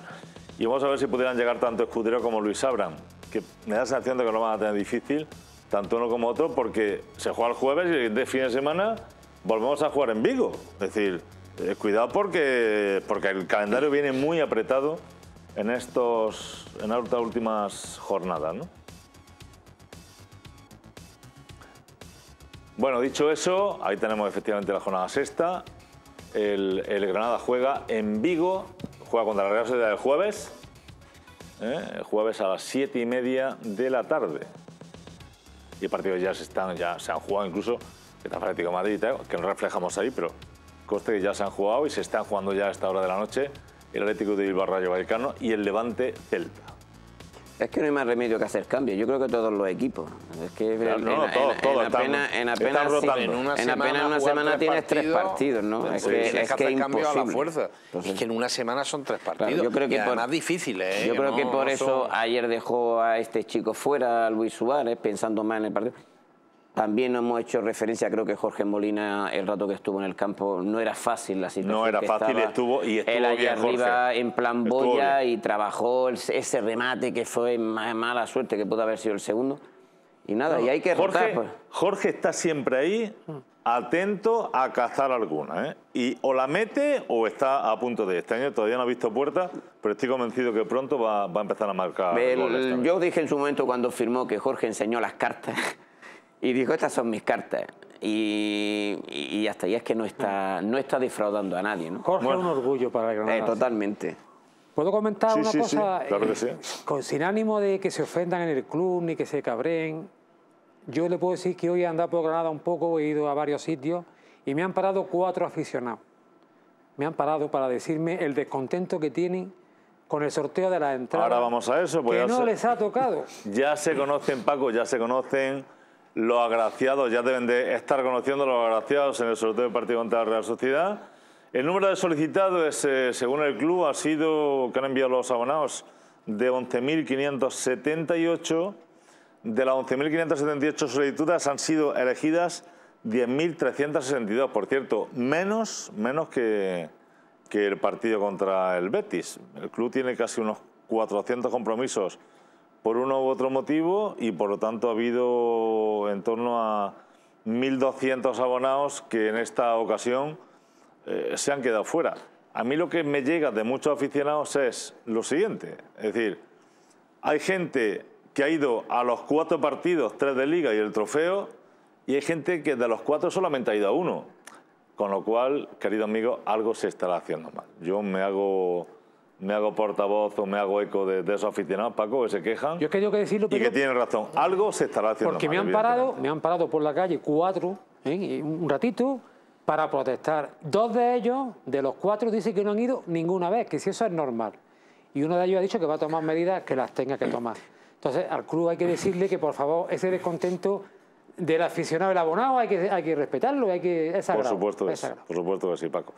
Y vamos a ver si pudieran llegar tanto Escudero como Luis Abram, que me da la sensación de que lo van a tener difícil, tanto uno como otro, porque se juega el jueves y de fin de semana volvemos a jugar en Vigo. Es decir, eh, cuidado porque, porque el calendario viene muy apretado en, estos, en estas últimas jornadas. ¿no? Bueno, dicho eso, ahí tenemos efectivamente la jornada sexta. El, Granada juega en Vigo, juega contra la Real Sociedad el jueves, ¿eh? el jueves a las siete y media de la tarde. Y partidos ya se, están, ya se han jugado incluso, que está Atlético de Madrid, ¿eh? que no reflejamos ahí, pero coste que ya se han jugado y se están jugando ya a esta hora de la noche el Atlético de Bilbao Rayo Vallecano y el Levante Celta. Es que no hay más remedio que hacer cambios. Yo creo que todos los equipos. Es que Claro, en, no, no, en- todos, en todos están- apenas, en están apenas, rotando. en una apenas semana una semana tres tienes tres partidos, ¿no? Es que, es que que hacer es cambio a la imposible. fuerza. Entonces- es que en una semana son tres Claro, partidos. yo creo que y por- además difíciles. ¿eh? Yo que creo no- que por no eso son- ayer dejó a este chico fuera, a Luis Suárez, pensando más en el partido. También hemos hecho referencia, creo que Jorge Molina, el rato que estuvo en el campo, no era fácil la situación. No era que fácil estaba. estuvo- y estuvo Él allá bien, Jorge. arriba en plan boya y trabajó el- ese remate que fue ma- mala suerte, que pudo haber sido el segundo. Y nada, y hay que Jorge, rotar. Pues. Jorge está siempre ahí, atento a cazar alguna. ¿eh? Y o la mete o está a punto de. Este año todavía no ha visto puerta, pero estoy convencido que pronto va, va a empezar a marcar El- goles yo dije en su momento cuando firmó que Jorge enseñó las cartas y dijo, estas son mis cartas. Y, y, hasta ahí es que no está, no está defraudando a nadie. ¿no? Jorge es un orgullo para el Granada. Eh, totalmente. ¿Puedo comentar Sí, una sí, sí, cosa? claro que Eh, sí. Con, sin ánimo de que se ofendan en el club ni que se cabreen, yo le puedo decir que hoy he andado por Granada un poco, he ido a varios sitios y me han parado cuatro aficionados. Me han parado para decirme el descontento que tienen con el sorteo de las entradas. Ahora vamos a eso, pues que no se- les ha tocado. Ya se conocen, Paco, ya se conocen los agraciados, ya deben de estar conociendo los agraciados en el sorteo del partido contra la Real Sociedad. El número de solicitados, es, eh, según el club, ha sido, que han enviado los abonados, de 11.578. De las 11.578 solicitudes han sido elegidas 10.362, por cierto, menos, menos que, que el partido contra el Betis. El club tiene casi unos 400 compromisos por uno u otro motivo y por lo tanto ha habido en torno a 1.200 abonados que en esta ocasión eh, se han quedado fuera. A mí lo que me llega de muchos aficionados es lo siguiente, es decir, hay gente que ha ido a los cuatro partidos, tres de liga y el trofeo, y hay gente que de los cuatro solamente ha ido a uno. Con lo cual, querido amigo, algo se estará haciendo mal. Yo me hago, me hago portavoz o me hago eco de, de esos aficionados, Paco, que se quejan Yo es que tengo que decirlo, y que tienen razón. Algo se estará haciendo porque mal. me han parado, me han parado por la calle cuatro, ¿eh? un ratito, para protestar. Dos de ellos, de los cuatro, dicen que no han ido ninguna vez, que si eso es normal. Y uno de ellos ha dicho que va a tomar medidas que las tenga que tomar. Entonces, al club hay que decirle que, por favor, ese descontento del aficionado y el abonado hay que, hay que respetarlo, hay que, es Por sagrado, supuesto, es sí, sagrado. por supuesto que sí, Paco.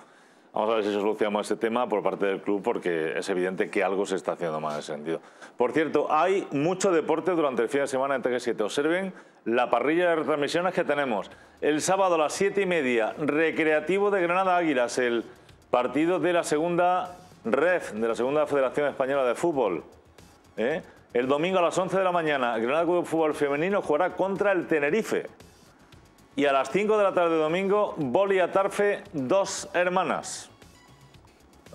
Vamos a ver si solucionamos ese tema por parte del club porque es evidente que algo se está haciendo mal en ese sentido. Por cierto, hay mucho deporte durante el fin de semana en TG7. Observen la parrilla de retransmisiones que tenemos. El sábado a las siete y media, Recreativo de Granada Águilas, el partido de la segunda REF, de la segunda Federación Española de Fútbol. ¿eh? El domingo a las 11 de la mañana, Granada Club de Fútbol Femenino jugará contra el Tenerife. Y a las 5 de la tarde domingo, Boli Atarfe, dos hermanas.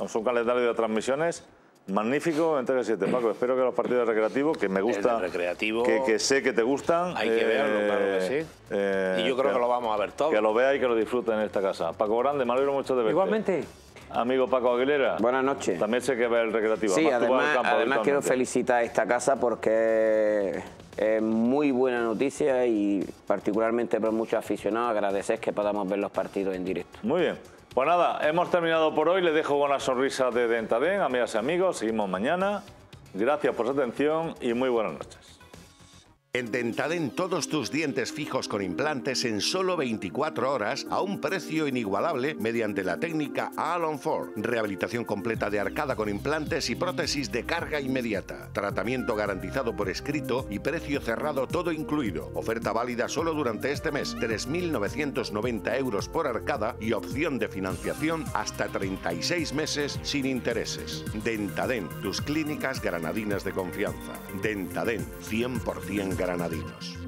Es un calendario de transmisiones Magnífico, entrega 7, Paco. Espero que los partidos recreativos, que me gusta, recreativo, que, que, sé que te gustan. Hay que verlo, claro que sí. Eh, y yo creo que, lo vamos a ver todo. Que lo vea y que lo disfruten en esta casa. Paco Grande, me alegro mucho de verte. Igualmente. Amigo Paco Aguilera. Buenas noches. También sé que ve el recreativo. Sí, además, además quiero felicitar a esta casa porque es muy buena noticia y particularmente por muchos aficionados agradecer que podamos ver los partidos en directo. Muy bien. Pues nada, hemos terminado por hoy. Les dejo con la sonrisa de Dentadén, amigas y amigos. Seguimos mañana. Gracias por su atención y muy buenas noches. En Dentaden todos tus dientes fijos con implantes en solo 24 horas a un precio inigualable mediante la técnica Alon 4. Rehabilitación completa de arcada con implantes y prótesis de carga inmediata. Tratamiento garantizado por escrito y precio cerrado todo incluido. Oferta válida solo durante este mes. 3.990 euros por arcada y opción de financiación hasta 36 meses sin intereses. Dentaden, tus clínicas granadinas de confianza. Dentaden, 100% granadinos.